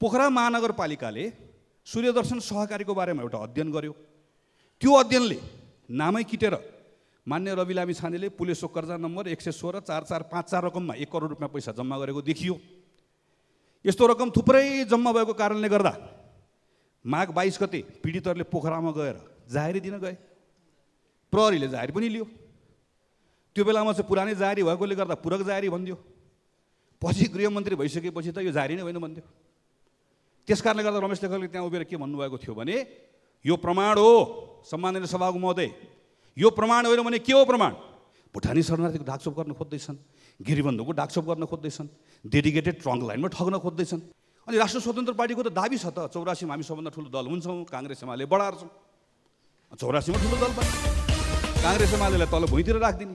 पोखरा महानगरपालिकाले सूर्यदर्शन सहकारीको बारेमा एउटा अध्ययन गर्यो। त्यो अध्ययनले नामै किटेर मान्य रवि लामी छानेले पुलिसको कर्जा नम्बर एक सय सोह्र चार चार पाँच चार रकममा एक करोड रुपियाँ पैसा जम्मा गरेको देखियो। यस्तो रकम थुप्रै जम्मा भएको कारणले गर्दा माघ बाइस गते पीडितहरूले पोखरामा गएर जाहेरी दिन गए। प्रहरीले जाहेरी पनि लियो। त्यो बेलामा चाहिँ पुरानै जारी भएकोले गर्दा पूरक जारी भनिदियो। पछि गृहमन्त्री भइसकेपछि त यो जारी नै होइन भनिदियो। त्यस कारणले गर्दा रमेश लेखकले त्यहाँ उभिएर के भन्नुभएको थियो भने यो प्रमाण हो सम्माननीय सभाको महोदय। यो प्रमाण होइन भने के हो प्रमाण? भुटानी शरणार्थीको डाकछोप गर्न खोज्दैछन् गिरिबन्धुको डाकछोप गर्न खोज्दैछन् डेडिकेटेड ट्रङ्क लाइनमा ठग्न खोज्दैछन्। अनि राष्ट्र स्वतन्त्र पार्टीको त दाबी छ त चौरासीमा हामी सबभन्दा ठुलो दल हुन्छौँ काङ्ग्रेस एमाले बढार्छौँ। चौरासीमा ठुलो दल पनि। काङ्ग्रेस एमालेलाई तल भुइँतिर राखिदिने।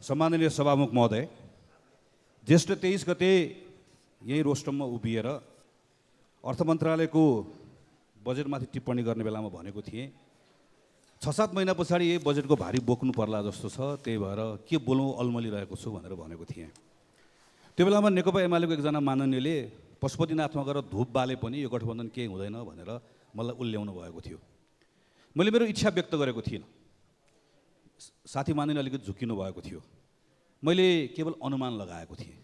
सम्माननीय सभामुख महोदय ज्येष्ठ तेइस गते यहीँ रोस्टममा उभिएर अर्थ मन्त्रालयको बजेटमाथि टिप्पणी गर्ने बेलामा भनेको थिएँ। छ सात महिना पछाडि यही बजेटको भारी बोक्नु पर्ला जस्तो छ त्यही भएर के बोलौँ अल्मलिरहेको छु भनेर भनेको थिएँ। त्यो बेलामा नेकपा एमालेको एकजना माननीयले पशुपतिनाथमा गएर धुप बाले पनि यो गठबन्धन केही हुँदैन भनेर मलाई उल्ल्याउनु भएको थियो। मैले मेरो इच्छा व्यक्त गरेको थिइनँ। साथी मानिने अलिकति झुकिनु भएको थियो। मैले केवल अनुमान लगाएको थिएँ।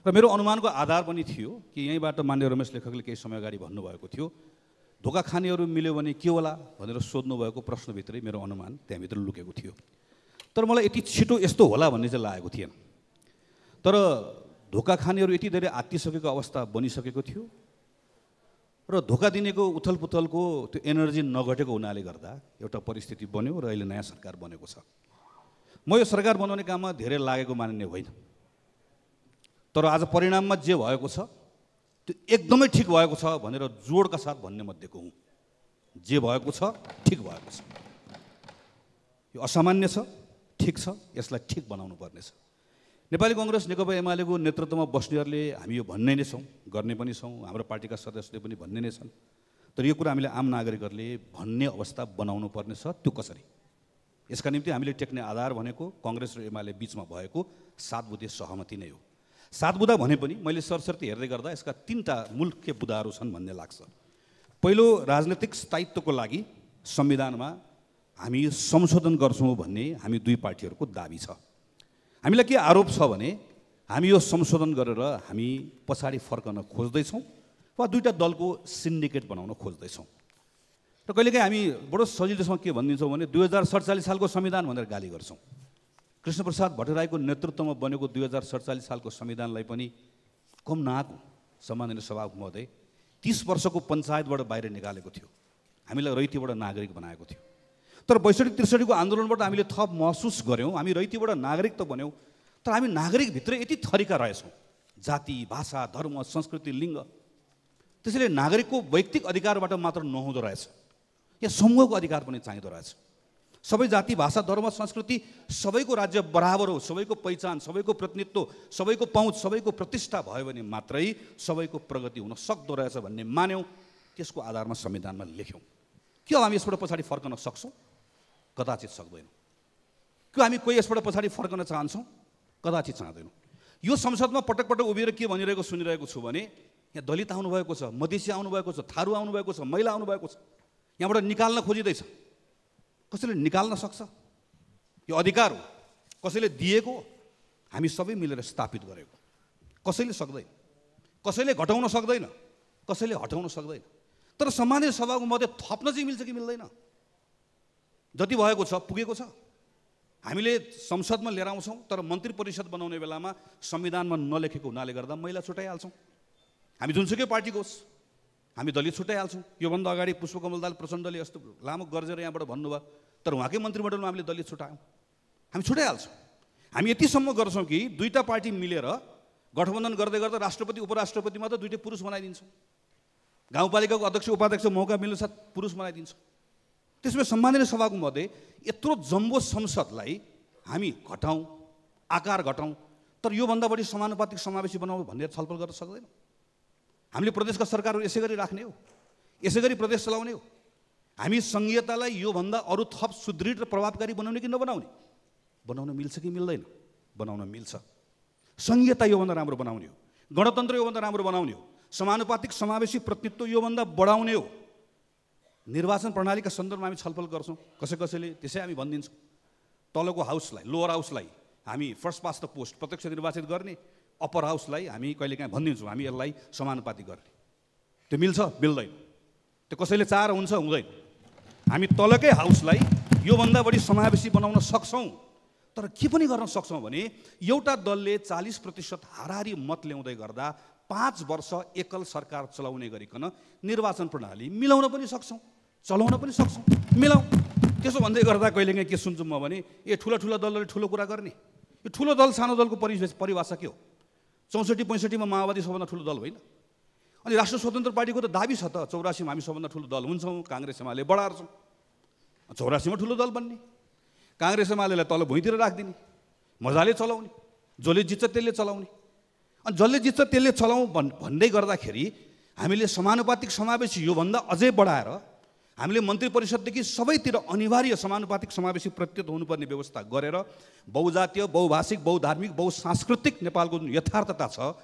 र मेरो अनुमानको आधार पनि थियो कि यहीँबाट मान्य रमेश लेखकले केही समय अगाडि भन्नुभएको थियो धोका खानेहरू मिल्यो भने के होला? भनेर सोध्नुभएको प्रश्नभित्रै मेरो अनुमान त्यहाँभित्र लुकेको थियो। तर मलाई यति छिटो यस्तो होला भन्ने चाहिँ लागेको थिएन। तर धोका खानेहरू यति धेरै आत्तिसकेको अवस्था बनिसकेको थियो र धोका दिनेको उथल पुथलको त्यो एनर्जी नघटेको हुनाले गर्दा एउटा परिस्थिति बन्यो र अहिले नयाँ सरकार बनेको छ। म यो सरकार बनाउने काममा धेरै लागेको मान्ने होइन। तर आज परिणाममा जे भएको छ त्यो एकदमै ठिक भएको छ भनेर जोडका साथ भन्ने मध्येको हुँ। जे भएको छ ठिक भएको छ। यो असामान्य छ ठिक छ यसलाई ठिक बनाउनु पर्नेछ नेपाली कङ्ग्रेस नेकपा एमालेको नेतृत्वमा बस्नेहरूले हामी यो भन्ने नै छौँ गर्ने पनि छौँ हाम्रो पार्टीका सदस्यले पनि भन्ने नै छन्। तर यो कुरा हामीले आम नागरिकहरूले भन्ने अवस्था बनाउनु पर्नेछ त्यो कसरी? यसका निम्ति हामीले टेक्ने आधार भनेको कङ्ग्रेस र एमाले बिचमा भएको सात बुधे सहमति नै हो। सात बुधा भने पनि मैले सरसर्ती हेर्दै गर्दा यसका तिनवटा मुख्य बुधाहरू छन् भन्ने लाग्छ। पहिलो राजनैतिक स्थायित्वको लागि संविधानमा हामी संशोधन गर्छौँ भन्ने हामी दुई पार्टीहरूको दाबी छ। हामीलाई के आरोप छ भने हामी यो संशोधन गरेर हामी पछाडि फर्कन खोज्दैछौँ वा दुईवटा दलको सिन्डिकेट बनाउन खोज्दैछौँ। र कहिलेकाहीँ हामी बडो सजिलोसँग के भनिदिन्छौँ भने दुई हजार सडचालिस सालको संविधान भनेर गाली गर्छौँ। कृष्णप्रसाद भट्टराईको नेतृत्वमा बनेको दुई हजार सडचालिस सालको संविधानलाई पनि कम नआएको सम्माननीय सभा महोदय तिस वर्षको पञ्चायतबाट बाहिर निकालेको थियो। हामीलाई रैतीबाट नागरिक बनाएको थियो। तर बैसठी त्रिसठीको आन्दोलनबाट हामीले थप महसुस गऱ्यौँ। हामी रैतीबाट नागरिक त बन्यौँ तर हामी नागरिकभित्र यति थरीका रहेछौँ। जाति भाषा धर्म संस्कृति लिङ्ग त्यसैले नागरिकको वैयक्तिक अधिकारबाट मात्र नहुँदो रहेछ। यहाँ समूहको अधिकार पनि चाहिँदो रहेछ। सबै जाति भाषा धर्म संस्कृति सबैको राज्य बराबर हो सबैको पहिचान सबैको प्रतिनिधित्व सबैको पहुँच सबैको प्रतिष्ठा भयो भने मात्रै सबैको प्रगति हुन सक्दो रहेछ भन्ने मान्यौँ। त्यसको आधारमा संविधानमा लेख्यौँ। के हामी यसबाट पछाडि फर्कन सक्छौँ? कदाचित सक्दैनौँ। के हामी कोही यसबाट पछाडि फर्कन चाहन्छौँ? कदाचित चाहँदैनौँ। यो संसदमा पटक पटक उभिएर के भनिरहेको सुनिरहेको छु भने यहाँ दलित आउनुभएको छ मधेसी आउनुभएको छ थारू आउनुभएको छ महिला आउनुभएको छ यहाँबाट निकाल्न खोजिँदैछ। कसैले निकाल्न सक्छ? यो अधिकार हो। कसैले दिएको हामी सबै मिलेर स्थापित गरेको। कसैले सक्दैन। कसैले घटाउन सक्दैन। कसैले हटाउन सक्दैन। तर सामान्य सभाको मध्ये थप्न चाहिँ मिल्छ कि मिल्दैन? जति भएको छ पुगेको छ। हामीले संसदमा लिएर आउँछौँ तर मन्त्री परिषद बनाउने बेलामा संविधानमा नलेखेको हुनाले गर्दा महिला छुट्याइहाल्छौँ। हामी जुनसुकै पार्टीको होस्। हामी दलित छुट्याइहाल्छौँ। योभन्दा अगाडि पुष्पकमल दाल प्रचण्डले यस्तो लामो गर्जेर यहाँबाट भन्नुभयो। तर उहाँकै मन्त्रीमण्डलमा हामीले दलित छुट्यायौँ। हामी छुट्याइहाल्छौँ। हामी यतिसम्म गर्छौँ कि दुईवटा पार्टी मिलेर गठबन्धन गर्दै गर्दा राष्ट्रपति उपराष्ट्रपतिमा त दुइटै पुरुष बनाइदिन्छौँ। गाउँपालिकाको अध्यक्ष उपाध्यक्ष मौका मिल्नु साथ पुरुष बनाइदिन्छौँ। त्यसमा सम्माननीय सभाको मध्ये यत्रो जम्बो संसदलाई हामी घटाउँ आकार घटाउँ। तर योभन्दा बढी समानुपातिक समावेशी बनाउँ भन्ने छलफल गर्न सक्दैनौँ। हामीले प्रदेशका सरकारहरू यसै गरी राख्ने हो। यसै गरी प्रदेश चलाउने हो। हामी सङ्घीयतालाई योभन्दा अरू थप सुदृढ र प्रभावकारी बनाउने कि नबनाउने? बनाउन मिल्छ कि मिल्दैन? बनाउन मिल्छ। सङ्घीयता योभन्दा राम्रो बनाउने हो। गणतन्त्र योभन्दा राम्रो बनाउने हो। समानुपातिक समावेशी प्रतिनिधित्व योभन्दा बढाउने हो। निर्वाचन प्रणालीका सन्दर्भमा हामी छलफल गर्छौँ। कसै कसैले त्यसै हामी भनिदिन्छौँ। तलको हाउसलाई लोवर हाउसलाई हामी फर्स्ट पास द पोस्ट प्रत्यक्ष निर्वाचित गर्ने अप्पर हाउसलाई हामी कहिलेकाहीँ भनिदिन्छौँ हामी यसलाई समानुपातिक गर्ने। त्यो मिल्छ मिल्दैन। त्यो कसैले चार हुन्छ हुँदैन। हामी तलकै हाउसलाई योभन्दा बढी समावेशी बनाउन सक्छौँ। तर के पनि गर्न सक्छौँ भने एउटा दलले चालिस प्रतिशत हाराहारी मत ल्याउँदै गर्दा पाँच वर्ष एकल सरकार चलाउने गरिकन निर्वाचन प्रणाली मिलाउन पनि सक्छौँ चलाउन पनि सक्छौँ। मिलाउँ। त्यसो भन्दै गर्दा कहिलेकाहीँ के सुन्छौँ म भने ए ठुलो ठुलो दलले ठुलो कुरा गर्ने। यो ठुलो दल सानो दलको परिवेश परिभाषा के हो? चौसठी पैँसठीमा माओवादी सबभन्दा ठुलो दल होइन। अनि राष्ट्र स्वतन्त्र पार्टीको त दाबी छ त चौरासीमा हामी सबभन्दा ठुलो दल हुन्छौँ काङ्ग्रेस एमाले बढार्छौँ। चौरासीमा ठुलो दल बन्ने काङ्ग्रेस एमालेलाई तल भुइँतिर राखिदिने मजाले चलाउने जसले जित्छ त्यसले चलाउने। अनि जसले जित्छ त्यसले चलाउँ भन् भन्दै गर्दाखेरि हामीले समानुपातिक समावेशी योभन्दा अझै बढाएर हामीले मन्त्री परिषददेखि सबैतिर अनिवार्य समानुपातिक समावेशी प्रत्युत हुनुपर्ने व्यवस्था गरेर बहुजातीय बहुभाषिक बहुधार्मिक बहुसांस्कृतिक नेपालको जुन यथार्थता छ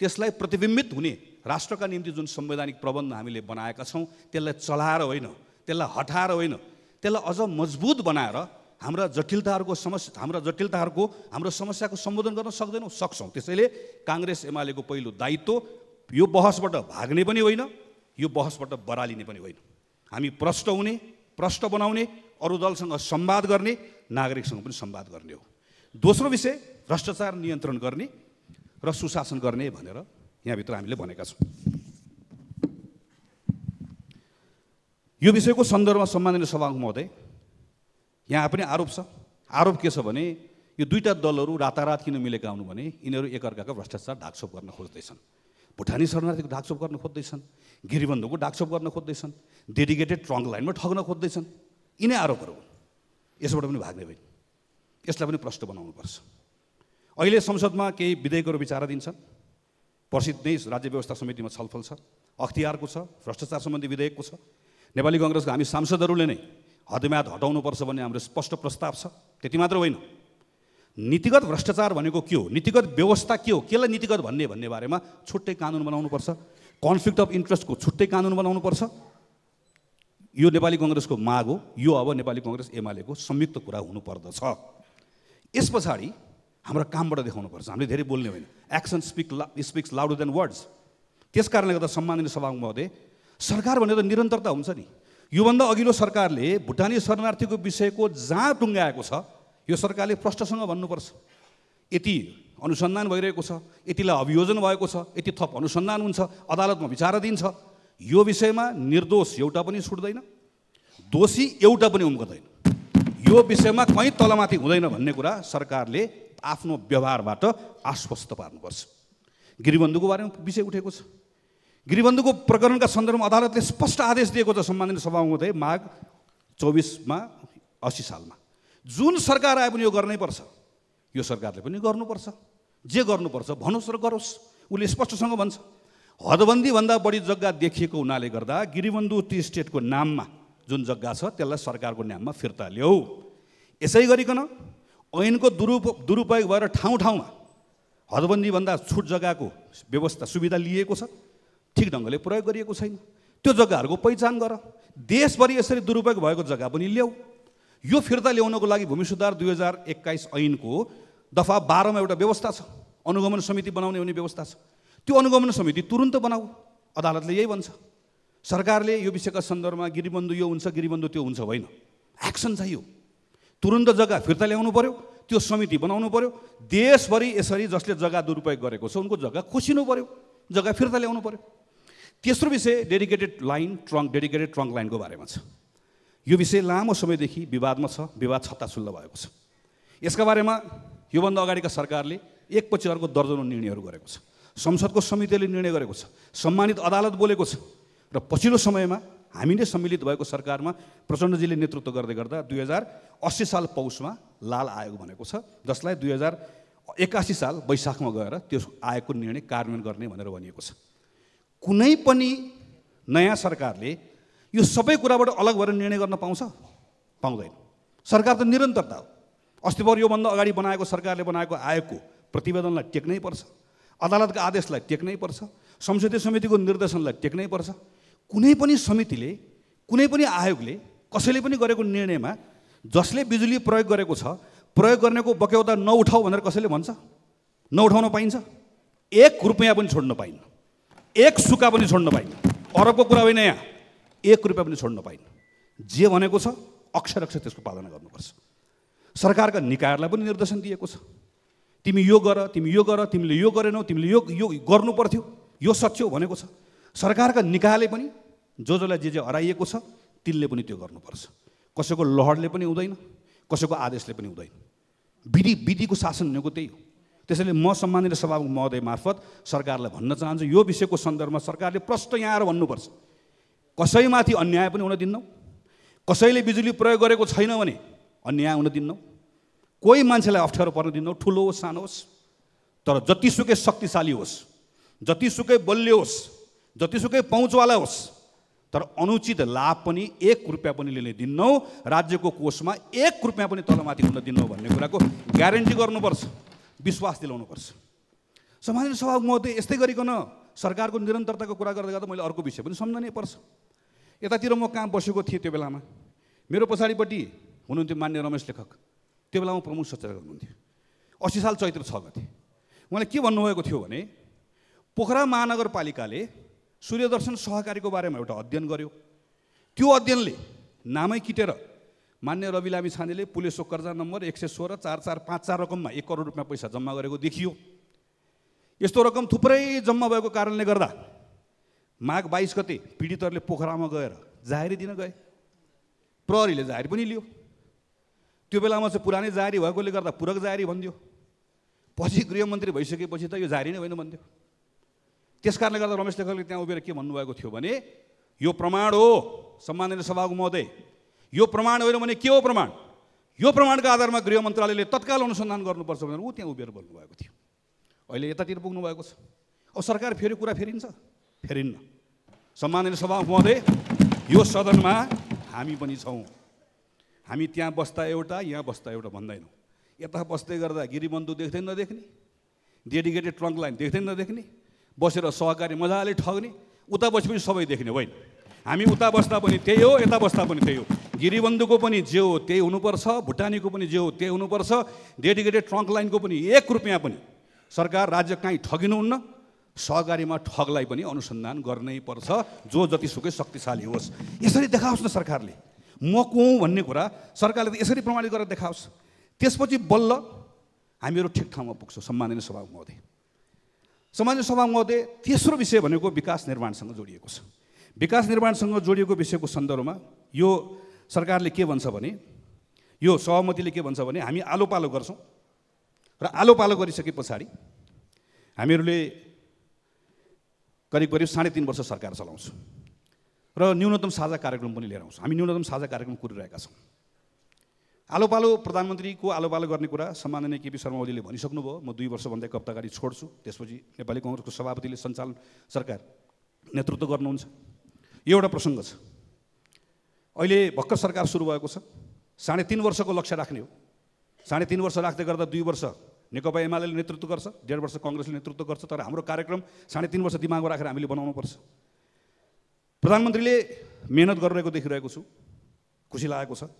त्यसलाई प्रतिबिम्बित हुने राष्ट्रका निम्ति जुन संवैधानिक प्रबन्ध हामीले बनाएका छौँ त्यसलाई चलाएर होइन त्यसलाई हटाएर होइन त्यसलाई अझ मजबुत बनाएर हाम्रा जटिलताहरूको समस्या हाम्रा जटिलताहरूको हाम्रो समस्याको सम्बोधन गर्न सक्दैनौँ सक्छौँ। त्यसैले काङ्ग्रेस एमालेको पहिलो दायित्व यो बहसबाट भाग्ने पनि होइन यो बहसबाट बरालिने पनि होइन। हामी प्रष्ट हुने प्रष्ट बनाउने अरू दलसँग संवाद गर्ने नागरिकसँग पनि संवाद गर्ने हो। दोस्रो विषय भ्रष्टाचार नियन्त्रण गर्ने र सुशासन गर्ने भनेर यहाँभित्र हामीले भनेका छौँ। यो विषयको सन्दर्भमा सम्माननीय सभामुख महोदय यहाँ पनि आरोप छ। आरोप के छ भने यो दुईवटा दलहरू रातारात किन मिलेका हुनु भने यिनीहरू एकअर्काको भ्रष्टाचार ढाकछोप गर्न खोज्दैछन्। भुटानी शरणार्थीको ढाकछोप गर्न खोज्दैछन्। गिरिबन्धुको ढाकछोप गर्न खोज्दैछन्। डेडिकेटेड ट्रङ्क लाइनमा ठग्न खोज्दैछन्। यिनै आरोपहरू हुन्। यसबाट पनि भाग्ने होइन यसलाई पनि प्रष्ट बनाउनुपर्छ। अहिले संसदमा केही विधेयकहरू विचाराधीन छन्। प्रसिद्ध नै राज्य व्यवस्था समितिमा छलफल छ। अख्तियारको छ भ्रष्टाचार सम्बन्धी विधेयकको छ। नेपाली कङ्ग्रेसको हामी सांसदहरूले नै हदम्याद हटाउनुपर्छ भन्ने हाम्रो स्पष्ट प्रस्ताव छ। त्यति मात्र होइन। नीतिगत भ्रष्टाचार भनेको के हो? नीतिगत व्यवस्था के हो? केलाई नीतिगत भन्ने भन्ने बारेमा छुट्टै कानुन बनाउनुपर्छ। कन्फ्लिक्ट अफ इन्ट्रेस्टको छुट्टै कानुन बनाउनुपर्छ यो नेपाली कङ्ग्रेसको माग हो यो अब नेपाली कङ्ग्रेस एमालेको संयुक्त कुरा हुनुपर्दछ। यस पछाडि हाम्रो कामबाट देखाउनुपर्छ। हामीले धेरै बोल्ने होइन। एक्सन स्पिक ला स्पिक्स लाउडर देन वर्ड्स त्यस कारणले गर्दा सम्मानित सभामुख महोदय सरकार भनेर निरन्तरता हुन्छ नि। योभन्दा अघिल्लो सरकारले भुटानी शरणार्थीको विषयको जहाँ टुङ्गाएको छ यो सरकारले प्रष्टसँग भन्नुपर्छ। यति अनुसन्धान भइरहेको छ यतिलाई अभियोजन भएको छ यति थप अनुसन्धान हुन्छ अदालतमा विचाराधीन छ यो विषयमा निर्दोष एउटा पनि छुट्दैन दोषी एउटा पनि उम्कदैन। यो विषयमा कहीँ तलमाथि हुँदैन भन्ने कुरा सरकारले आफ्नो व्यवहारबाट आश्वस्त पार्नुपर्छ। गिरिबन्धुको बारेमा विषय उठेको छ। गिरिबन्धुको प्रकरणका सन्दर्भमा अदालतले स्पष्ट आदेश दिएको छ सम्मानित सभामुख माघ चौबिसमा अस्सी सालमा। जुन सरकार आए पनि यो गर्नै पर्छ यो सरकारले पनि गर्नुपर्छ। जे गर्नुपर्छ भनोस् र गरोस्। उसले स्पष्टसँग भन्छ हदबन्दीभन्दा बढी जग्गा देखिएको हुनाले गर्दा गिरिबन्धु टी स्टेटको नाममा जुन जग्गा छ त्यसलाई सरकारको नाममा फिर्ता ल्याऊ। यसै गरिकन ऐनको दुरुप दुरुपयोग भएर ठाउँ ठाउँमा हदबन्दीभन्दा छुट जग्गाको व्यवस्था सुविधा लिएको छ ठिक ढङ्गले प्रयोग गरिएको छैन। त्यो जग्गाहरूको पहिचान गर। देशभरि यसरी दुरुपयोग भएको जग्गा पनि ल्याऊ। यो फिर्ता ल्याउनको लागि भूमि सुधार दुई हजार एक्काइस ऐनको दफा बाह्रमा एउटा व्यवस्था छ। अनुगमन समिति बनाउने हुने व्यवस्था छ। त्यो अनुगमन समिति तुरुन्त बनाऊ। अदालतले यही भन्छ। सरकारले यो विषयका सन्दर्भमा गिरिबन्धु यो हुन्छ गिरिबन्धु त्यो हुन्छ होइन। एक्सन चाहियो। तुरुन्त जग्गा फिर्ता ल्याउनु पऱ्यो त्यो समिति बनाउनु पऱ्यो देशभरि यसरी जसले जग्गा दुरुपयोग गरेको छ उनको जग्गा खोसिनु पऱ्यो जग्गा फिर्ता ल्याउनु पऱ्यो तेस्रो विषय dedicated line trunk dedicated trunk लाइनको बारेमा छ। यो विषय लामो समयदेखि विवादमा छ विवाद छत्ताछुल्ल भएको छ। यसका बारेमा योभन्दा अगाडिका सरकारले एकपछि अर्को दर्जनौ निर्णयहरू गरेको छ। संसदको समितिले निर्णय गरेको छ। सम्मानित अदालत बोलेको छ। र पछिल्लो समयमा हामी नै सम्मिलित भएको सरकारमा प्रचण्डजीले नेतृत्व गर्दै गर्दा दुई हजार अस्सी साल पौषमा लाल आयोग भनेको छ जसलाई दुई हजार एकासी साल वैशाखमा गएर त्यो आयोगको निर्णय कार्यान्वयन गर्ने भनेर भनिएको छ। कुनै पनि नयाँ सरकारले यो सबै कुराबाट अलग भएर निर्णय गर्न पाउँछ? पाउँदैन। सरकार त निरन्तरता हो। अस्ति भर योभन्दा अगाडि बनाएको सरकारले बनाएको आयोगको प्रतिवेदनलाई टेक्नै पर्छ। अदालतका आदेशलाई टेक्नै पर्छ। संसदीय समितिको निर्देशनलाई टेक्नै पर्छ। कुनै पनि समितिले कुनै पनि आयोगले कसैले पनि गरेको निर्णयमा जसले बिजुली प्रयोग गरेको छ प्रयोग गर्नेको बक्यौता नउठाऊ भनेर कसैले भन्छ? नउठाउन पाइन्छ। एक रुपियाँ पनि छोड्न पाइन्न। एक सुक्का पनि छोड्न पाइन्न। अरबको कुरा होइन यहाँ। एक रुपियाँ पनि छोड्न पाइन्न। जे भनेको छ अक्षर अक्षर त्यसको पालना गर्नुपर्छ। सरकारका निकायहरूलाई पनि निर्देशन दिएको छ। तिमी यो गर तिमी यो गर तिमीले यो गरेनौ तिमीले यो यो गर्नु पर्थ्यो यो सच्याउ भनेको छ। सरकारका निकायले पनि जो जसलाई जे जे हराइएको छ तिनले पनि त्यो गर्नुपर्छ। कसैको लहरले पनि हुँदैन कसैको आदेशले पनि हुँदैन। विधि विधिको शासन भनेको त्यही हो। त्यसैले म सम्मानित सभामुख महोदय मार्फत सरकारलाई भन्न चाहन्छु यो विषयको सन्दर्भमा सरकारले प्रष्ट यहाँ आएर भन्नुपर्छ। कसैमाथि अन्याय पनि हुन दिन्नौ। कसैले बिजुली प्रयोग गरेको छैन भने अन्याय हुन दिन्नौ। कोही मान्छेलाई अप्ठ्यारो पर्न दिन्नौ। ठुलो होस् सानो होस् तर जतिसुकै शक्तिशाली होस् जतिसुकै बलियो होस् जतिसुकै पहुँचवाला होस् तर अनुचित लाभ पनि एक रुपियाँ पनि लिने दिन्नौ। राज्यको कोषमा एक रुपियाँ पनि तलमाथि हुन दिन्नौ भन्ने कुराको ग्यारेन्टी गर्नुपर्छ विश्वास दिलाउनुपर्छ। समाज सभा महोदय यस्तै गरिकन सरकारको निरन्तरताको कुरा गर्दै गर्दा मैले अर्को विषय पनि सम्झनै पर्छ। यतातिर म कहाँ बसेको थिएँ त्यो बेलामा। मेरो पछाडिपट्टि हुनुहुन्थ्यो मान्य रमेश लेखक। त्यो बेलामा प्रमुख सचेतक हुनुहुन्थ्यो। अस्सी साल चैत्र छ गते। उहाँले के भन्नुभएको थियो भने पोखरा महानगरपालिकाले सूर्यदर्शन सहकारीको बारेमा एउटा अध्ययन गर्यो। त्यो अध्ययनले नामै किटेर मान्य रवि लामी छानेले पुलिसको कर्जा नम्बर एक सय सोह्र चार चार पाँच चार रकममा एक करोड रुपियाँ पैसा जम्मा गरेको देखियो। यस्तो रकम थुप्रै जम्मा भएको कारणले गर्दा माघ बाइस गते पीडितहरूले पोखरामा गएर जाहेरी दिन गए। प्रहरीले जाहेरी पनि लियो। त्यो बेलामा चाहिँ पुरानै जारी भएकोले गर्दा पूरक जारी भनिदियो पछि गृहमन्त्री भइसकेपछि त यो जारी नै होइन भनिदियो त्यस कारणले गर्दा रमेश लेखकले त्यहाँ उभिएर के भन्नुभएको थियो भने यो प्रमाण हो सम्माननीय सभाको महोदय। यो प्रमाण होइन भने के हो प्रमाण? यो प्रमाणको आधारमा गृह मन्त्रालयले तत्काल अनुसन्धान गर्नुपर्छ भनेर ऊ त्यहाँ उभिएर बोल्नुभएको थियो। अहिले यतातिर पुग्नु भएको छ। अब सरकार फेरि कुरा फेरिन्छ? फेरिन्न। सम्माननीय सभा महोदय यो सदनमा हामी पनि छौँ। हामी त्यहाँ बस्दा एउटा यहाँ बस्दा एउटा भन्दैनौँ। यता बस्दै गर्दा गिरिबन्धु देख्दै नदेख्ने डेडिकेटेड ट्रङ्क लाइन देख्दै नदेख्ने बसेर सहकारी मजाले ठग्ने उता बसेपछि सबै देख्ने होइन। हामी उता बस्दा पनि त्यही हो यता बस्दा पनि त्यही हो। गिरिबन्धुको पनि जे हो त्यही हुनुपर्छ भुटानीको पनि जे हो त्यही हुनुपर्छ डेडिकेटेड ट्रङ्क लाइनको पनि एक रुपियाँ पनि। सरकार राज्य काहीँ ठगिनुहुन्न सहकारीमा ठगलाई पनि अनुसन्धान गर्नै पर्छ जो जतिसुकै शक्तिशाली होस्। यसरी देखाओस् न सरकारले। म को भन्ने कुरा सरकारले त यसरी प्रमाणित गरेर देखाओस्। त्यसपछि बल्ल हामीहरू ठिक ठाउँमा पुग्छौँ सम्माननीय सभा महोदय। सम्मान्य सभा महोदय तेस्रो विषय भनेको विकास निर्माणसँग जोडिएको छ। विकास निर्माणसँग जोडिएको विषयको सन्दर्भमा यो सरकारले के भन्छ भने यो सहमतिले के भन्छ भने हामी आलो पालो गर्छौँ र आलो पालो गरिसके पछाडि हामीहरूले करिब करिब साढे तिन वर्ष सरकार चलाउँछौँ। र न्यूनतम साझा कार्यक्रम पनि लिएर आउँछौँ। हामी न्यूनतम साझा कार्यक्रम कुरिरहेका छौँ। आलो पालो प्रधानमन्त्रीको आलो पालो गर्ने कुरा सम्माननीय केपी शर्मा ओलीले भनिसक्नुभयो। म दुई वर्षभन्दा एक हप्ता अगाडि छोड्छु। त्यसपछि नेपाली कङ्ग्रेसको सभापतिले सञ्चालन सरकार नेतृत्व गर्नुहुन्छ। यो एउटा प्रसङ्ग छ। अहिले भर्खर सरकार सुरु भएको छ। साढे तिन वर्षको लक्ष्य राख्ने हो। साढे तिन वर्ष राख्दै गर्दा दुई वर्ष नेकपा एमाले नेतृत्व गर्छ डेढ वर्ष कङ्ग्रेसले नेतृत्व गर्छ तर हाम्रो कार्यक्रम साढे तिन वर्ष दिमागमा राखेर हामीले बनाउनुपर्छ। प्रधानमन्त्रीले मेहनत गरिरहेको देखिरहेको छु। खुसी लागेको छ।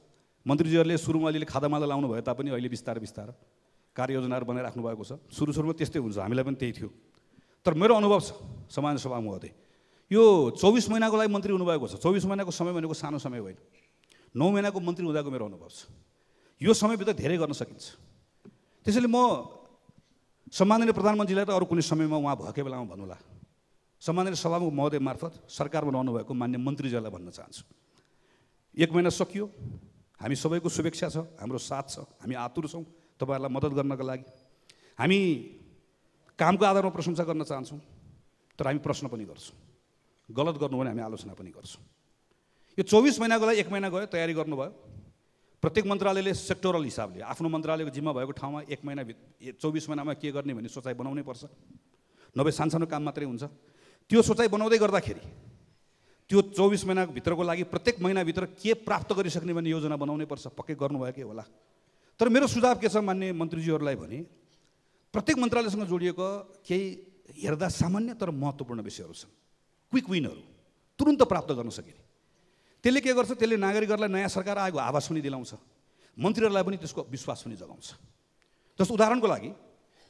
मन्त्रीजीहरूले सुरुमा अलिअलि खादामाला लाउनु भए तापनि अहिले बिस्तारै बिस्तारै कार्ययोजनाहरू बनाइराख्नु भएको छ। सुरु सुरुमा त्यस्तै हुन्छ। हामीलाई पनि त्यही थियो। तर मेरो अनुभव छ समाज सभा महोदय। यो चौबिस महिनाको लागि मन्त्री हुनुभएको छ। चौबिस महिनाको समय भनेको सानो समय होइन। नौ महिनाको मन्त्री हुँदाको मेरो अनुभव छ। यो समयभित्र धेरै गर्न सकिन्छ। त्यसैले म सम्माननीय प्रधानमन्त्रीलाई त अरू कुनै समयमा उहाँ भएकै बेलामा भन्नुला। सम्माननीय सभामुख महोदय मार्फत सरकारमा रहनुभएको मान्य मन्त्रीजीलाई भन्न चाहन्छु। एक महिना सकियो हामी सबैको शुभेच्छा छ हाम्रो साथ छ हामी आतुर छौँ तपाईँहरूलाई मद्दत गर्नको लागि। हामी कामको आधारमा प्रशंसा गर्न चाहन्छौँ तर हामी प्रश्न पनि गर्छौँ। गलत गर्नु भने हामी आलोचना पनि गर्छौँ। यो चौबिस महिनाको लागि एक महिना गयो तयारी गर्नुभयो। प्रत्येक मन्त्रालयले सेक्टोरल हिसाबले आफ्नो मन्त्रालयको जिम्मा भएको ठाउँमा एक महिना चौबिस महिनामा के गर्ने भन्ने सोचाइ बनाउनै पर्छ। नभए सानसानो काम मात्रै हुन्छ। त्यो सोचाइ बनाउँदै गर्दाखेरि त्यो चौबिस महिनाको भित्रको लागि प्रत्येक महिनाभित्र के प्राप्त गरिसक्ने भन्ने योजना बनाउनै पर्छ पक्कै गर्नुभएकै होला। तर मेरो सुझाव के छ मान्य मन्त्रीज्यूहरूलाई भने प्रत्येक मन्त्रालयसँग जोडिएको केही हेर्दा सामान्य तर महत्त्वपूर्ण विषयहरू छन्। क्विक विनहरू तुरुन्त प्राप्त गर्न सकिने। त्यसले के गर्छ त्यसले नागरिकहरूलाई नयाँ सरकार आएको आवास पनि दिलाउँछ। मन्त्रीहरूलाई पनि त्यसको विश्वास पनि जगाउँछ। जस्तो उदाहरणको लागि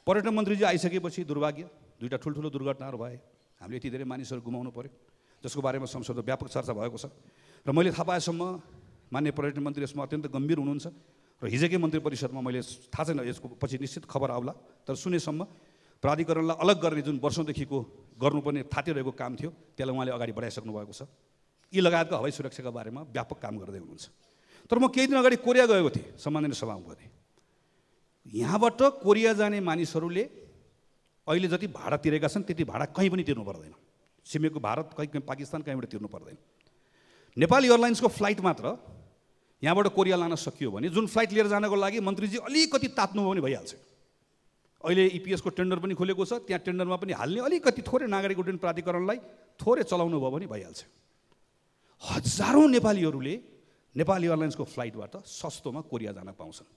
पर्यटन मन्त्रीजी आइसकेपछि दुर्भाग्य दुईवटा ठुल्ठुलो दुर्घटनाहरू भए। हामीले यति धेरै मानिसहरू गुमाउनु पऱ्यो जसको बारेमा संसदमा व्यापक चर्चा भएको छ। र मैले थाहा पाएसम्म मान्य पर्यटन मन्त्री यसमा अत्यन्त गम्भीर हुनुहुन्छ। र हिजोकै मन्त्री परिषदमा मैले थाहा छैन यसको पछि निश्चित खबर आउला। तर सुनेसम्म प्राधिकरणलाई अलग गर्ने जुन वर्षौँदेखिको गर्नुपर्ने थातिरहेको काम थियो त्यसलाई उहाँले अगाडि बढाइसक्नु भएको छ। यी लगायतका हवाई सुरक्षाको बारेमा व्यापक काम गर्दै हुनुहुन्छ। तर म केही दिन अगाडि कोरिया गएको थिएँ सम्माननीय सभामा थिएँ यहाँबाट कोरिया जाने मानिसहरूले अहिले जति भाडा तिरेका छन् त्यति भाडा कहीँ पनि तिर्नु पर्दैन। छिमेको भारत कहीँ कहीँ पाकिस्तान कहीँबाट तिर्नु पर्दैन। नेपाल एयरलाइन्सको फ्लाइट मात्र यहाँबाट कोरिया लान सकियो भने जुन फ्लाइट लिएर जानको लागि मन्त्रीजी अलिकति तात्नुभयो भने भइहाल्छ। अहिले इपिएसको टेन्डर पनि खोलेको छ त्यहाँ टेन्डरमा पनि हाल्ने अलिकति थोरै नागरिक उड्डयन प्राधिकरणलाई थोरै चलाउनु भयो भने भइहाल्छ। हजारौँ नेपालीहरूले नेपाल एयरलाइन्सको फ्लाइटबाट सस्तोमा कोरिया जान पाउँछन्।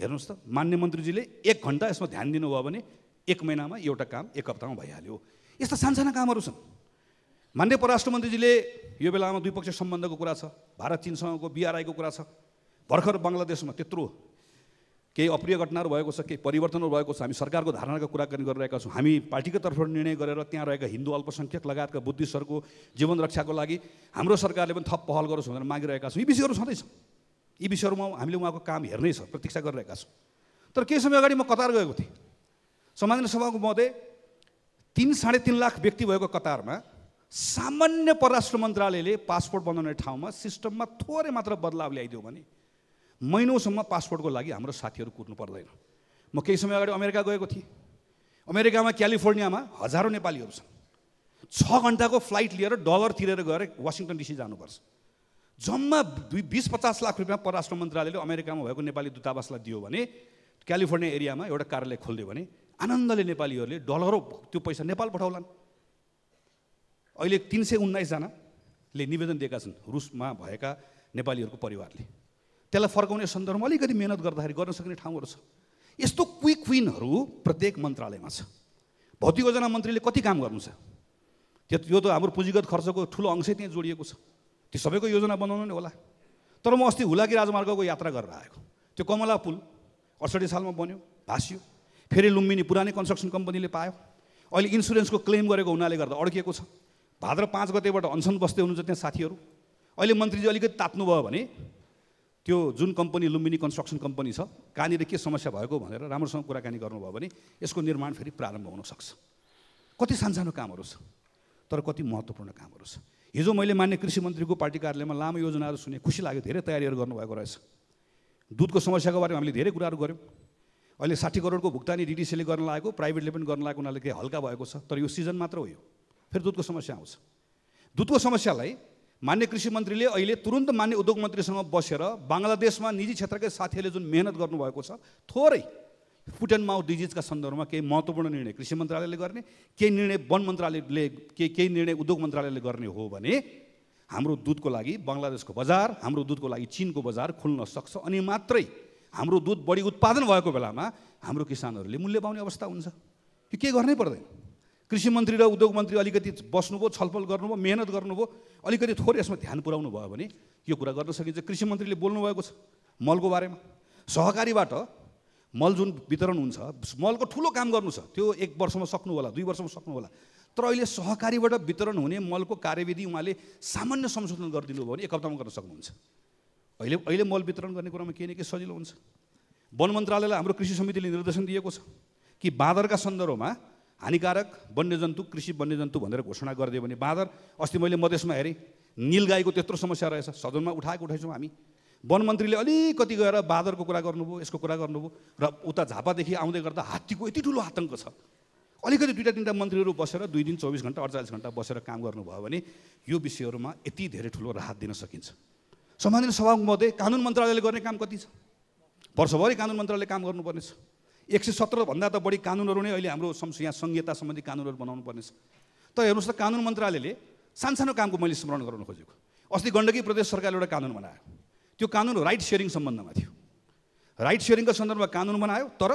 हेर्नुहोस् त मान्य मन्त्रीजीले एक घन्टा यसमा ध्यान दिनुभयो भने एक महिनामा एउटा काम एक हप्तामा भइहाल्यो। यस्ता सानसाना कामहरू छन्। मान्य परराष्ट्र मन्त्रीजीले यो बेलामा द्विपक्षीय सम्बन्धको कुरा छ भारत चिनसँगको बिआरआईको कुरा छ। भर्खर बङ्गलादेशमा त्यत्रो केही अप्रिय घटनाहरू भएको छ केही परिवर्तनहरू भएको छ। हामी सरकारको धारणाको कुराकानी गरिरहेका छौँ। हामी पार्टीको तर्फबाट निर्णय गरेर त्यहाँ रहेका हिन्दू अल्पसङ्ख्यक लगायतका बुद्धिस्टहरूको जीवन रक्षाको लागि हाम्रो सरकारले पनि थप पहल गरोस् भनेर मागिरहेका छौँ। यी विषयहरू छँदैछ यी विषयहरूमा हामीले उहाँको काम हेर्नै छ प्रतीक्षा गरिरहेका छौँ। तर केही समय अगाडि म कतार गएको थिएँ। समाधान सभाको महोदय तिन साढे तिन लाख व्यक्ति भएको कतारमा सामान्य परराष्ट्र मन्त्रालयले पासपोर्ट बनाउने ठाउँमा सिस्टममा थोरै मात्र बदलाव ल्याइदियो भने महिनौसम्म पासपोर्टको लागि हाम्रो साथीहरू कुर्नु पर्दैन। म केही समय अगाडि अमेरिका गएको थिएँ। अमेरिकामा क्यालिफोर्नियामा हजारौँ नेपालीहरू छन्। छ घन्टाको फ्लाइट लिएर डलर तिरेर गएर वासिङटन डिसी जानुपर्छ। जम्मा दुई बिस पचास लाख रुपियाँ परराष्ट्र मन्त्रालयले अमेरिकामा भएको नेपाली दूतावासलाई दियो भने क्यालिफोर्निया एरियामा एउटा कार्यालय खोलिदियो भने आनन्दले नेपालीहरूले डलरौ त्यो पैसा नेपाल पठाउलान्। अहिले तिन सय उन्नाइसजनाले निवेदन दिएका छन् रुसमा भएका नेपालीहरूको परिवारले। त्यसलाई फर्काउने सन्दर्भमा अलिकति मिहिनेत गर्दाखेरि गर्न सक्ने ठाउँहरू छ। यस्तो क्विक विनहरू प्रत्येक मन्त्रालयमा छ। भौतिक योजना मन्त्रीले कति काम गर्नु छ त्यो यो त हाम्रो पुँजीगत खर्चको ठुलो अंशै त्यहाँ जोडिएको छ। त्यो सबैको योजना बनाउनु नै होला। तर म अस्ति हुलाकी राजमार्गको यात्रा गरेर आएको। त्यो कमला पुल अडसठी सालमा बन्यो भाँसियो। फेरि लुम्बिनी पुरानै कन्स्ट्रक्सन कम्पनीले पायो। अहिले इन्सुरेन्सको क्लेम गरेको हुनाले गर्दा अड्किएको छ। भाद्र पाँच गतेबाट अनसन बस्दै हुनुहुन्छ त्यहाँ साथीहरू। अहिले मन्त्रीजी अलिकति तात्नुभयो भने त्यो जुन कम्पनी लुम्बिनी कन्स्ट्रक्सन कम्पनी छ कहाँनिर के समस्या भएको भनेर राम्रोसँग कुराकानी गर्नुभयो भने यसको निर्माण फेरि प्रारम्भ हुनसक्छ कति सानसानो कामहरू छ तर कति महत्त्वपूर्ण कामहरू छ। हिजो मैले मान्य कृषि मन्त्रीको पार्टी कार्यालयमा लामो योजनाहरू सुने खुसी लाग्यो धेरै तयारीहरू गर्नुभएको रहेछ। दुधको समस्याको बारेमा हामीले धेरै कुराहरू गऱ्यौँ। अहिले साठी करोडको भुक्तानी डिडिसीले गर्न लागेको प्राइभेटले पनि गर्न लागेको उनीहरूले केही हल्का भएको छ तर यो सिजन मात्र हो यो। फेरि दुधको समस्या आउँछ। दुधको समस्यालाई मान्य कृषि मन्त्रीले अहिले तुरन्त मान्य उद्योग मन्त्रीसँग बसेर बङ्गलादेशमा निजी क्षेत्रकै साथीहरूले जुन मेहनत गर्नुभएको छ थोरै फुट एन्ड माउथ डिजिजका सन्दर्भमा केही महत्त्वपूर्ण निर्णय कृषि मन्त्रालयले गर्ने केही निर्णय वन मन्त्रालयले केही केही निर्णय उद्योग मन्त्रालयले गर्ने हो भने हाम्रो दुधको लागि बङ्गलादेशको बजार हाम्रो दुधको लागि चिनको बजार खुल्न सक्छ अनि मात्रै हाम्रो दुध बढी उत्पादन भएको बेलामा हाम्रो किसानहरूले मूल्य पाउने अवस्था हुन्छ। यो के गर्नै पर्दैन। कृषि मन्त्री र उद्योग मन्त्री अलिकति बस्नुभयो छलफल गर्नुभयो मेहनत गर्नुभयो अलिकति थोरै यसमा ध्यान पुऱ्याउनु भयो भने यो कुरा गर्न सकिन्छ। कृषि मन्त्रीले बोल्नुभएको छ मलको बारेमा। सहकारीबाट मल जुन वितरण हुन्छ मलको ठुलो काम गर्नु छ। त्यो एक वर्षमा सक्नु होला दुई वर्षमा सक्नु होला। तर अहिले सहकारीबाट वितरण हुने मलको कार्यविधि उहाँले सामान्य संशोधन गरिदिनु भयो भने एक हप्तामा गर्न सक्नुहुन्छ। अहिले अहिले मल वितरण गर्ने कुरामा केही न केही सजिलो हुन्छ। वन मन्त्रालयलाई हाम्रो कृषि समितिले निर्देशन दिएको छ कि बाँदरका सन्दर्भमा हानिकारक वन्यजन्तु कृषि वन्यजन्तु भनेर घोषणा गरिदियो भने बाँदर अस्ति मैले मधेसमा हेरेँ निलगाईको त्यत्रो समस्या रहेछ सदनमा उठाएको उठाइछौँ हामी। वन मन्त्रीले अलिकति गएर बाँदरको कुरा गर्नुभयो यसको कुरा गर्नुभयो र उता झापादेखि आउँदै गर्दा हात्तीको यति ठुलो आतङ्क छ। अलिकति दुईवटा तिनवटा मन्त्रीहरू बसेर दुई दिन चौबिस घन्टा अडचालिस घन्टा बसेर काम गर्नुभयो भने यो विषयहरूमा यति धेरै ठुलो राहत दिन सकिन्छ। सम्बन्धित सभा मध्ये कानुन मन्त्रालयले गर्ने काम कति छ? वर्षभरि कानुन मन्त्रालयले काम गर्नुपर्नेछ। एक सय सत्रभन्दा त बढी कानुनहरू नै अहिले हाम्रो यहाँ संहिता सम्बन्धी कानुनहरू बनाउनु पर्नेछ त हेर्नुहोस् त कानुन मन्त्रालयले सानसानो कामको मैले स्मरण गराउन खोजेको। अस्ति गण्डकी प्रदेश सरकारले एउटा कानुन बनायो। त्यो कानुन राइट सेयरिङ सम्बन्धमा थियो। राइट सेयरिङको सन्दर्भमा कानुन बनायो तर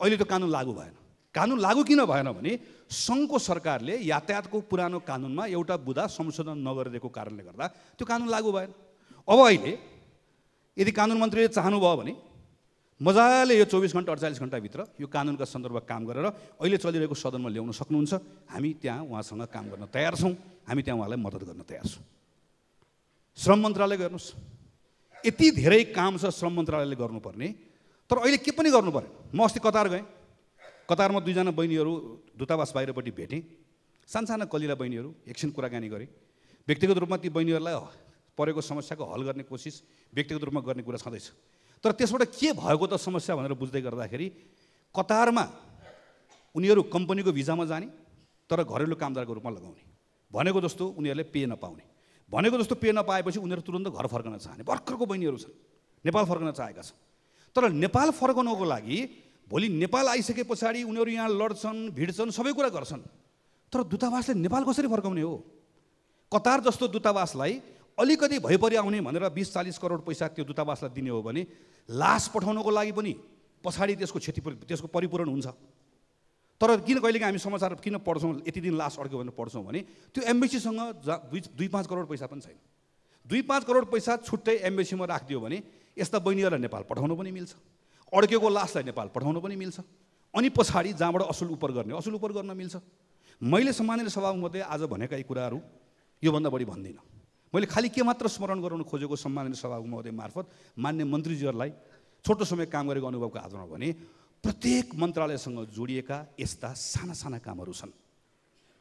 अहिले त्यो कानुन लागू भएन। कानुन लागू किन भएन भने सङ्घको सरकारले यातायातको पुरानो कानुनमा एउटा बुदा संशोधन नगरिदिएको कारणले गर्दा त्यो कानुन लागू भएन। अब अहिले यदि कानुन मन्त्रीले चाहनुभयो भने मजाले यो चौबिस घन्टा अडचालिस घन्टाभित्र यो कानुनका सन्दर्भमा काम गरेर अहिले चलिरहेको सदनमा ल्याउन सक्नुहुन्छ। हामी त्यहाँ उहाँसँग काम गर्न तयार छौँ। हामी त्यहाँ उहाँलाई मद्दत गर्न तयार छौँ। श्रम मन्त्रालय गर्नुहोस्। यति धेरै काम छ श्रम मन्त्रालयले गर्नुपर्ने। तर अहिले के पनि गर्नु पऱ्यो? म अस्ति कतार गएँ। कतारमा दुईजना बहिनीहरू दूतावास बाहिरपट्टि भेटेँ। सानसाना कलिला बहिनीहरू एकछिन कुराकानी गरेँ। व्यक्तिगत रूपमा ती बहिनीहरूलाई परेको समस्याको हल गर्ने कोसिस व्यक्तिगत रूपमा गर्ने कुरा छँदैछ। तर त्यसबाट के भएको त समस्या भनेर बुझ्दै गर्दाखेरि कतारमा उनीहरू कम्पनीको भिजामा जाने तर घरेलु कामदारको रूपमा लगाउने। भनेको जस्तो उनीहरूले पे नपाउने। भनेको जस्तो पे नपाएपछि उनीहरू तुरन्त घर फर्कन चाहने। भर्खरको बहिनीहरू छन्। नेपाल फर्कन चाहेका छन्। तर नेपाल फर्कनको लागि भोलि नेपाल आइसके पछाडि उनीहरू यहाँ लड्छन् भिड्छन् सबै कुरा गर्छन्। तर दूतावासले नेपाल कसरी फर्काउने हो? कतार जस्तो दूतावासलाई अलिकति भइपरि आउने भनेर बिस चालिस करोड पैसा त्यो दूतावासलाई दिने हो भने लास पठाउनको लागि पनि पछाडि त्यसको क्षति त्यसको परिपूरण हुन्छ। तर किन कहिलेकाहीँ हामी समाचार किन पढ्छौँ यति दिन लास अड्क्यो भनेर पढ्छौँ भने त्यो एम्बेसीसँग जा दुई पाँच करोड पैसा पनि छैन। दुई पाँच करोड पैसा छुट्टै एम्बेसीमा राखिदियो भने यस्ता बहिनीहरूलाई नेपाल पठाउनु पनि मिल्छ। अड्केको लासलाई नेपाल पठाउनु पनि मिल्छ। अनि पछाडि जहाँबाट असुल उपर गर्ने असुल उपर गर्न मिल्छ। मैले सम्मानित सभामध्ये आज भनेका यी कुराहरू योभन्दा बढी भन्दिनँ। मैले खालि के मात्र स्मरण गराउन खोजेको सम्मानित सभा महोदय मार्फत मान्य मन्त्रीजीहरूलाई छोटो समय काम गरेको अनुभवको आधारमा भने प्रत्येक मन्त्रालयसँग जोडिएका यस्ता साना साना कामहरू छन्।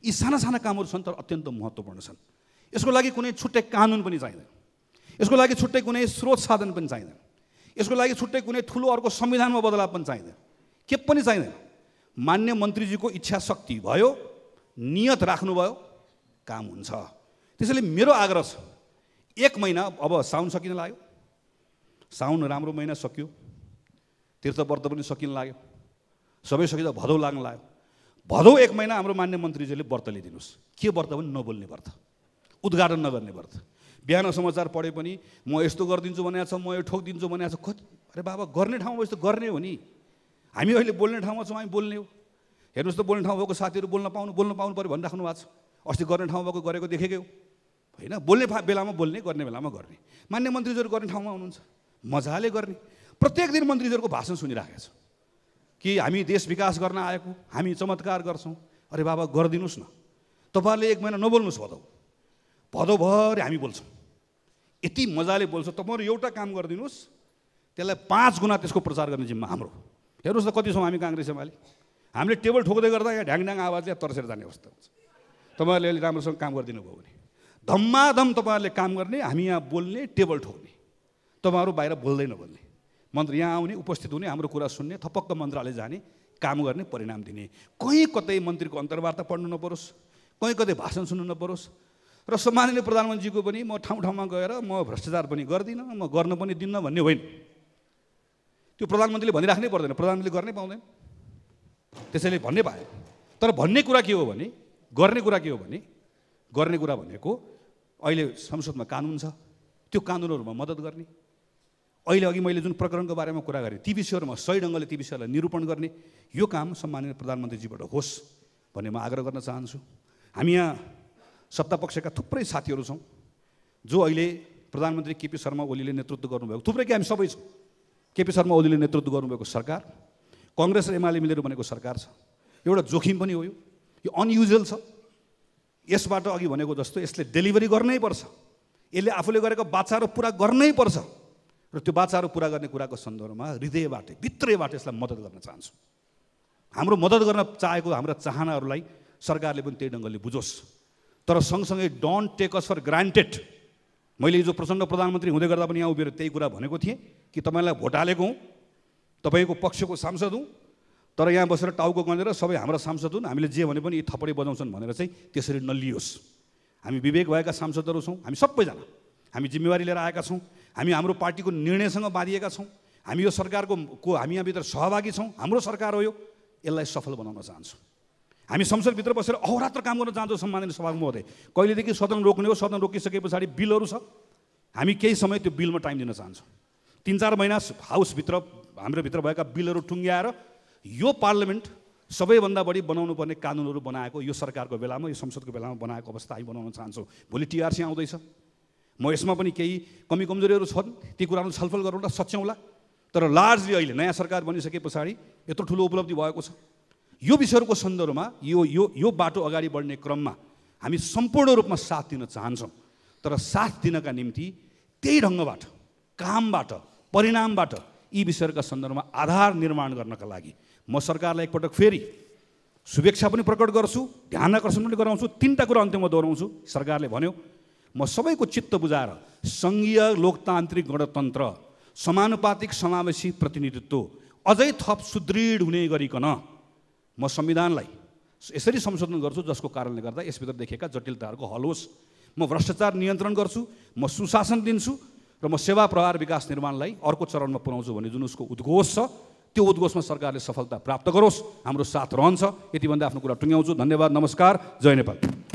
यी साना साना कामहरू छन् तर अत्यन्त महत्त्वपूर्ण छन्। यसको लागि कुनै छुट्टै कानुन पनि चाहिँदैन। यसको लागि छुट्टै कुनै स्रोत साधन पनि चाहिँदैन। यसको लागि छुट्टै कुनै ठुलो अर्को संविधानमा बदलाव पनि चाहिँदैन। के पनि चाहिँदैन। मान्य मन्त्रीजीको इच्छा शक्ति भयो नियत राख्नुभयो काम हुन्छ। त्यसैले मेरो आग्रह छ एक महिना अब साउन सकिन लाग्यो। साउन राम्रो महिना सकियो। तीर्थ व्रत पनि सकिन लाग्यो। सबै सकिँदा भदौ लाग्न लाग्यो। भदौ एक महिना हाम्रो मान्य मन्त्रीजीले व्रत लिइदिनुहोस्। के व्रत पनि नबोल्ने व्रत। उद्घाटन नगर्ने व्रत। बिहान समाचार पढे पनि म यस्तो गरिदिन्छु भनेको छ म यो ठोकिदिन्छु भनेको छ। कति अरे बाबा गर्ने ठाउँमा यस्तो गर्ने हो नि। हामी अहिले बोल्ने ठाउँमा छौँ हामी बोल्ने हो। हेर्नुहोस् त बोल्ने ठाउँ भएको साथीहरू बोल्न पाउनु बोल्न पाउनु पऱ्यो भनिराख्नु भएको छ। अस्ति गर्ने ठाउँ भएको गरेको देखेकै हो। होइन? बोल्ने बेलामा बोल्ने गर्ने बेलामा गर्ने। मान्य मन्त्रीज्यूहरू गर्ने ठाउँमा हुनुहुन्छ। मजाले गर्ने। प्रत्येक दिन मन्त्रीज्यूहरूको भाषण सुनिराखेको छ। कि हामी देश विकास गर्न आएको हामी चमत्कार गर्छौँ। अरे बाबा गरिदिनुहोस् न। तपाईँहरूले एक महिना नबोल्नुहोस् भदौ। भदौभरि हामी बोल्छौँ। यति मजाले बोल्छ। तपाईँहरू एउटा काम गरिदिनुहोस्। त्यसलाई पाँच गुणा त्यसको प्रचार गर्ने जिम्मा हाम्रो। हेर्नुहोस् त कति छौँ हामी काङ्ग्रेस एमाले। हामीले टेबल ठोक्दै गर्दा यहाँ ढ्याङ आवाज यहाँ तर्सेर जाने अवस्था हुन्छ। तपाईँहरूले अलिक राम्रोसँग काम गरिदिनु भयो भने। धम्माधम तपाईँहरूले काम गर्ने हामी यहाँ बोल्ने टेबल ठोक्ने। तपाईँहरू बाहिर बोल्दै नबोल्ने मन्त्री यहाँ आउने उपस्थित हुने हाम्रो कुरा सुन्ने थपक्क मन्त्रालय जाने काम गर्ने परिणाम दिने। कहीँ कतै मन्त्रीको अन्तर्वार्ता पढ्नु नपरोस् कहीँ कतै भाषण सुन्नु नपरोस्। र सम्माननीय प्रधानमन्त्रीको पनि म ठाउँ ठाउँमा गएर म भ्रष्टाचार पनि गर्दिनँ म गर्न पनि दिन्न भन्ने होइन। त्यो प्रधानमन्त्रीले भनिराख्नै पर्दैन प्रधानमन्त्रीले गर्नै पाउँदैन। त्यसैले भन्ने पायो। तर भन्ने कुरा के हो भने गर्ने कुरा के हो भने गर्ने कुरा भनेको अहिले संसदमा कानुन छ त्यो कानुनहरूमा मद्दत गर्ने। अहिले अघि मैले जुन प्रकरणको बारेमा कुरा गरेँ ती विषयहरूमा सही ढङ्गले ती विषयलाई निरूपण गर्ने यो काम सम्माननीय प्रधानमन्त्रीजीबाट होस् भन्ने म आग्रह गर्न चाहन्छु। हामी यहाँ सत्तापक्षका थुप्रै साथीहरू छौँ जो अहिले प्रधानमन्त्री केपी शर्मा ओलीले नेतृत्व गर्नुभएको थुप्रै कि हामी सबै छौँ। केपी शर्मा ओलीले नेतृत्व गर्नुभएको सरकार कङ्ग्रेस र एमाले मिलेर बनेको सरकार छ। एउटा जोखिम पनि हो यो। अनयुजुअल छ। यसबाट अघि भनेको जस्तो यसले डेलिभरी गर्नै पर्छ। यसले आफूले गरेको बाचाहरू पुरा गर्नै पर्छ। र त्यो बाचाहरू पुरा गर्ने कुराको सन्दर्भमा हृदयबाट भित्रैबाट यसलाई मद्दत गर्न चाहन्छु। हाम्रो मद्दत गर्न चाहेको हाम्रा चाहनाहरूलाई सरकारले पनि त्यही ढङ्गले बुझोस्। तर सँगसँगै don't take us for granted. मैले जो प्रचण्ड प्रधानमन्त्री हुँदै गर्दा पनि यहाँ उभिएर त्यही कुरा भनेको थिएँ कि तपाईँलाई भोट हालेको हुँ तपाईँको पक्षको सांसद हुँ तर यहाँ बसेर टाउको गनेर सबै हाम्रा सांसद हुन् हामीले जे भने पनि यी थपडी बजाउँछन् भनेर चाहिँ त्यसरी नलियोस्। हामी विवेक भएका सांसदहरू छौँ हामी सबैजना। हामी जिम्मेवारी लिएर आएका छौँ हामी हाम्रो पार्टीको निर्णयसँग बाँधिएका छौँ हामी यो सरकारको को हामी यहाँभित्र सहभागी छौँ हाम्रो सरकार हो यो यसलाई सफल बनाउन चाहन्छौँ। हामी संसदभित्र बसेर अहोरात्र काम गर्न चाहन्छौँ सम्माननीय सभा महोदय। कहिलेदेखि सदन रोक्ने हो सदन रोकिसके पछाडि बिलहरू छ। हामी केही समय त्यो बिलमा टाइम दिन चाहन्छौँ। तिन चार महिना हाउसभित्र हाम्रोभित्र भएका बिलहरू टुङ्ग्याएर यो पार्लिमेन्ट सबैभन्दा बढी बनाउनु पर्ने कानुनहरू बनाएको यो सरकारको बेलामा यो संसदको बेलामा बनाएको अवस्था हामी बनाउन चाहन्छौँ। भोलि टिआरसी आउँदैछ। म यसमा पनि केही कमी कमजोरीहरू छन्। ती कुराहरू छलफल गरौँ र सच्याउँला तर लार्जली अहिले नयाँ सरकार बनिसके पछाडि यत्रो ठुलो उपलब्धि भएको छ। यो विषयहरूको सन्दर्भमा यो यो यो बाटो अगाडि बढ्ने क्रममा हामी सम्पूर्ण रूपमा साथ दिन चाहन्छौँ। तर साथ दिनका निम्ति त्यही ढङ्गबाट कामबाट परिणामबाट यी विषयहरूका सन्दर्भमा आधार निर्माण गर्नका लागि म सरकारलाई एकपटक फेरि शुभेच्छा पनि प्रकट गर्छु ध्यान आकर्षण पनि गराउँछु। तिनवटा कुरा अन्त्यमा दोहोऱ्याउँछु। सरकारले भन्यो म सबैको चित्त बुझाएर सङ्घीय लोकतान्त्रिक गणतन्त्र समानुपातिक समावेशी प्रतिनिधित्व अझै थप सुदृढ हुने गरिकन म संविधानलाई यसरी संशोधन गर्छु जसको कारणले गर्दा यसभित्र देखिएका जटिलताहरूको हल होस्। म भ्रष्टाचार नियन्त्रण गर्छु म सुशासन दिन्छु र म सेवा प्रहार विकास निर्माणलाई अर्को चरणमा पुऱ्याउँछु भन्ने जुन उसको उद्घोष छ त्यो उद्घोषमा सरकारले सफलता प्राप्त गरोस् हाम्रो साथ रहन्छ। यति भन्दा आफ्नो कुरा टुङ्ग्याउँछु। धन्यवाद नमस्कार। जय नेपाल।